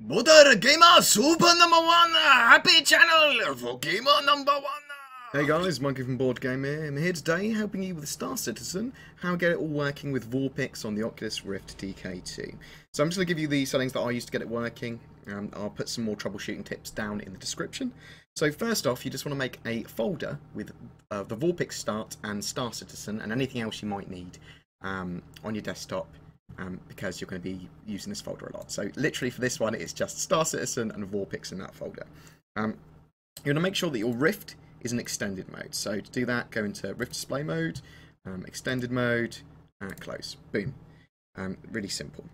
Buddha Gamer Super Number One Happy Channel for Gamer Number One. Hey guys, Monkey from Board Game here. I'm here today helping you with Star Citizen, how to get it all working with vorpX on the Oculus Rift DK2. So I'm just going to give you the settings that I used to get it working. Um, I'll put some more troubleshooting tips down in the description. So first off, you just want to make a folder with uh, the vorpX start and Star Citizen and anything else you might need um, on your desktop um, because you're going to be using this folder a lot. So literally for this one, it's just Star Citizen and vorpX in that folder. Um, you want to make sure that your Rift is an extended mode. So to do that, go into Rift display mode, um, extended mode, and close. Boom. Um, really simple.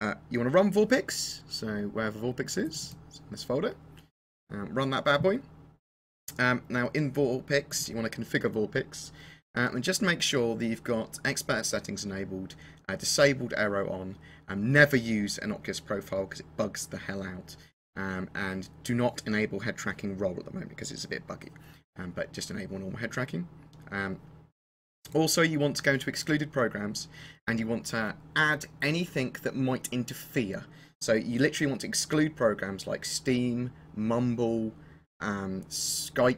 Uh, you want to run vorpX, so wherever vorpX is, in this folder. Um, run that bad boy. Um, now in vorpX, you want to configure vorpX. Uh, and just make sure that you've got expert settings enabled, disabled Aero on, um, never use an Oculus profile because it bugs the hell out, um, and do not enable head tracking roll at the moment because it's a bit buggy, um, but just enable normal head tracking. Um, also, you want to go into excluded programs and you want to add anything that might interfere. So you literally want to exclude programs like Steam, Mumble, um, Skype,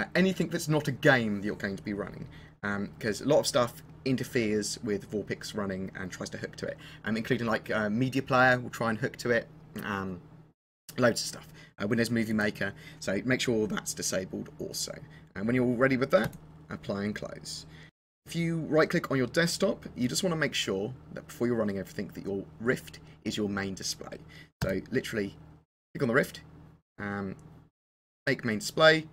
uh, anything that's not a game that you're going to be running. Because um, a lot of stuff interferes with vorpX running and tries to hook to it, um, including like uh, Media Player will try and hook to it, um, loads of stuff. Uh, Windows Movie Maker, so make sure that's disabled also. And when you're all ready with that, apply and close. If you right click on your desktop, you just want to make sure that before you're running everything that your Rift is your main display. So literally click on the Rift, um, make main display,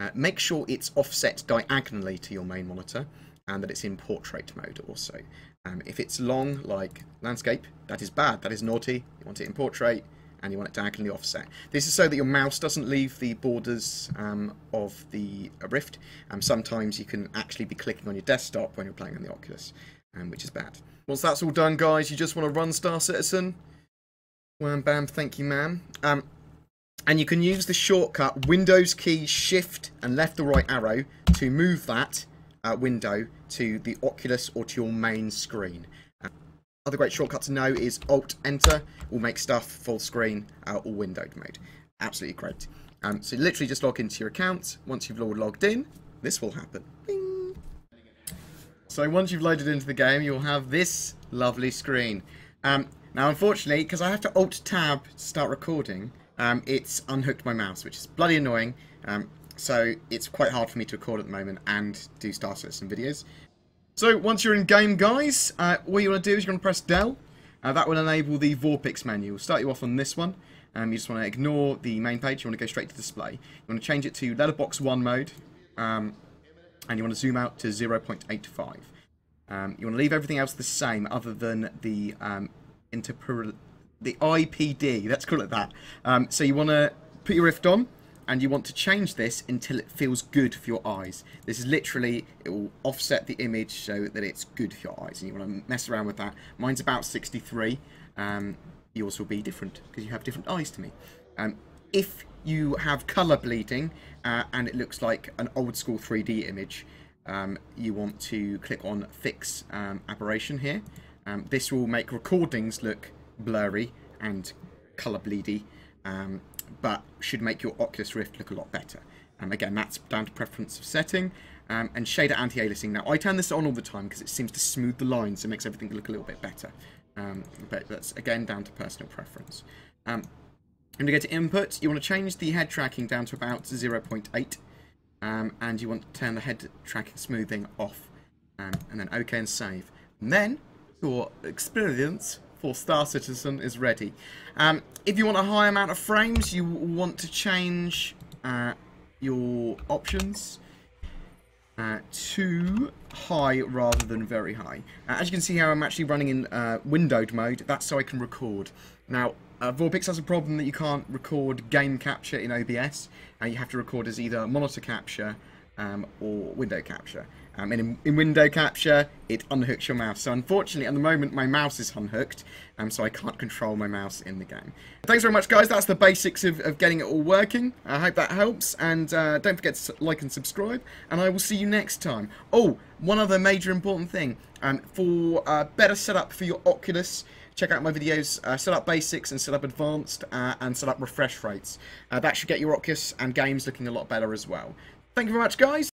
uh, make sure it's offset diagonally to your main monitor and that it's in portrait mode also. Um, if it's long, like landscape, that is bad, that is naughty. You want it in portrait and you want it diagonally offset. This is so that your mouse doesn't leave the borders um, of the Rift. Um, sometimes you can actually be clicking on your desktop when you're playing on the Oculus, um, which is bad. Once that's all done, guys, you just want to run Star Citizen. Wham bam, thank you, ma'am. And you can use the shortcut Windows key Shift and left or right arrow to move that uh, window to the Oculus or to your main screen. Uh, other great shortcut to know is Alt Enter will make stuff full screen uh, or windowed mode. Absolutely great. Um, so literally just log into your account. Once you've logged in, this will happen. Bing. So once you've loaded into the game, you'll have this lovely screen. Um, now, unfortunately, because I have to Alt Tab to start recording, um, it's unhooked my mouse, which is bloody annoying. Um, so it's quite hard for me to record at the moment and do Star Citizen videos. So once you're in game, guys, uh, what you want to do is you're going to press Del. Uh, that will enable the vorpX menu. We'll start you off on this one. Um, you just want to ignore the main page. You want to go straight to display. You want to change it to letterbox 1 mode. Um, and you want to zoom out to 0.85. Um, you want to leave everything else the same other than the um, interpol the IPD, let's call it that. Um, so you want to put your Rift on, and you want to change this until it feels good for your eyes. This is literally, it will offset the image so that it's good for your eyes, and you want to mess around with that. Mine's about 63. Um, yours will be different, because you have different eyes to me. Um, if you have colour bleeding, uh, and it looks like an old school 3D image, um, you want to click on Fix um, Aberration here. Um, this will make recordings look blurry and colour bleedy, um, but should make your Oculus Rift look a lot better. Um, again, that's down to preference of setting. Um, and shader anti-aliasing. Now, I turn this on all the time because it seems to smooth the lines and makes everything look a little bit better. Um, but that's, again, down to personal preference. Um, and to go to input, you want to change the head tracking down to about 0.8. Um, and you want to turn the head tracking smoothing off. Um, and then OK and save. And then, your experience for Star Citizen is ready. Um, if you want a high amount of frames, you want to change uh, your options uh, to high rather than very high. Uh, as you can see here, I'm actually running in uh, windowed mode. That's so I can record. Now, uh, vorpX has a problem that you can't record game capture in OBS. Uh, you have to record as either monitor capture um, or window capture. Um, and in, in, window capture, it unhooks your mouse. So unfortunately, at the moment, my mouse is unhooked, um, so I can't control my mouse in the game. Thanks very much, guys. That's the basics of, of getting it all working. I hope that helps, and uh, don't forget to like and subscribe, and I will see you next time. Oh, one other major important thing. Um, for uh, better setup for your Oculus, check out my videos, uh, set up basics and set up advanced, uh, and set up refresh rates. Uh, that should get your Oculus and games looking a lot better as well. Thank you very much, guys.